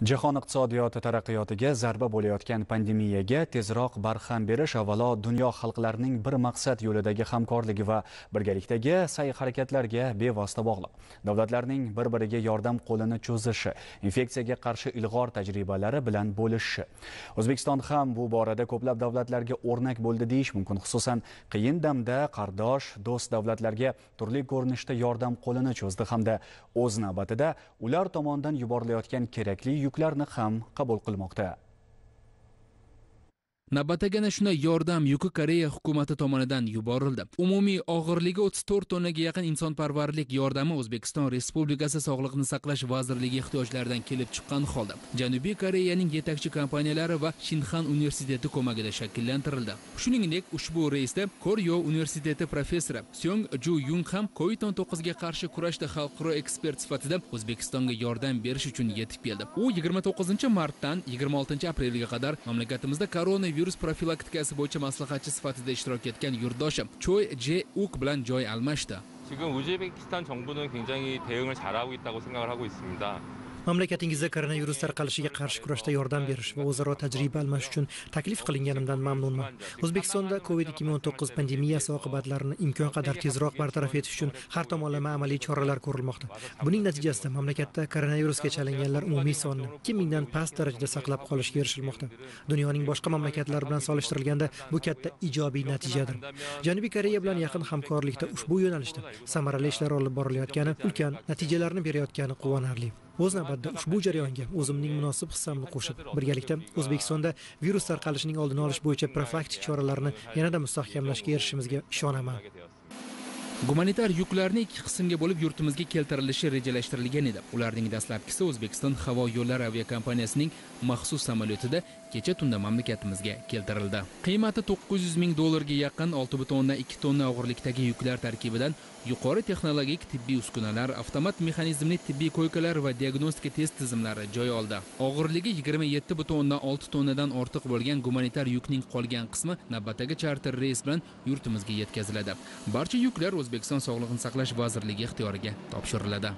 jahon iqtisodiyoti taraqqiyotiga zarba bo'layotgan pandemiyaga tezroq barham berish avvalo dunyo xalqlarining bir maqsad yo'lidagi hamkorligi va birgalikdagi sa'y harakatlarga bevosita bog'liq. Davlatlarning bir biriga yordam qo'lini cho'zishi infeksiyaga qarshi ilg'or tajribalari bilan bo'lishishi o'zbekiston ham bu borada ko'plab davlatlarga o'rnak bo'ldi deyish mumkin xususan qiyin damda qardosh do'st davlatlarga turli ko'rinishda yordam qo'lini cho'zdi hamda o'z navbatida ular tomonidan yuborilayotgan kerakli yuklarni ham qabul qilmoqda. Navbatdagi ana shunday yordam yuki koreya hukumati tomonidan yuborildi. Umumiy og'irligi 34 tonnaga yaqin insonparvarlik yordami o'zbekiston respublikasi sog'liqni saqlash vazirligi ehtiyojlaridan kelib chiqqan holda janubiy koreyaning yetakchi kompaniyalari va shinxan universiteti ko'magida shakllantirildi. Shuningdek ushbu reysda koryo universiteti professori syong ju yung ham covid 19 ga qarshi kurashda xalqaro ekspert sifatida o'zbekistonga yordam berish uchun yetib keldi. U 29 martdan 26 aprelga qadar mamlakatimizda koronavirus virus profilaktikasi bo'yicha maslahatchi sifatida ishtirok etgan yurtdoshim choy je uk bilan joy almashdi 지금 우즈베키스탄 정부는 굉장히 대응을 잘하고 있다고 생각을 하고 있습니다. Mamlakatingizda koronavirus tarqalishiga qarshi kurashda yordam berish va o'zaro tajriba almashish uchun taklif qilinganimdan mamnunman. O'zbekistonda covid 2019 pandemiyasi oqibatlarini imkon qadar tezroq bartaraf etish uchun har tomonlama amaliy choralar ko'rilmoqda. Buning natijasida mamlakatda koronavirusga chalinganlar umumiy sonni ikki mingdan past darajada saqlab qolishga erishilmoqda. Dunyoning boshqa mamlakatlari bilan solishtirilganda bu katta ijobiy natijadir. Janubiy koreya bilan yaqin hamkorlikda ushbu yo'nalishda samarali ishlar olib borilayotgani ulkan natijalarni berayotgani quvonarli. O'z navbatida ushbu jarayonga o'zimning munosib hissamni qo'shib birgalikda o'zbekistonda virus tarqalishining oldini olish bo'yicha profilaktik choralarni yanada mustahkamlashga erishishimizga ishonaman. Gumanitar yuklarni ikki qismga bo'lib yurtimizga keltirilishi rejalashtirilgan edi. Ularning dastlabkisi o'zbekiston havo yo'llari aviakompaniyasining maxsus samolyotida kecha tunda mamlakatimizga keltirildi. Qiymati 900 ming dollarga yaqin 6,2 tonna og'irlikdagi yuklar tarkibidan yuqori texnologik tibbiy uskunalar avtomat mexanizmli tibbiy koykalar va diagnostika test tizimlari joy oldi. Og'irligi 27,6 tonnadan ortiq bo'lgan gumanitar yukning qolgan qismi navbatdagi charter reys bilan yurtimizga yetkaziladi. Barcha yuklar o'zbekiston sog'liqni saqlash vazirligi ixtiyoriga topshiriladi.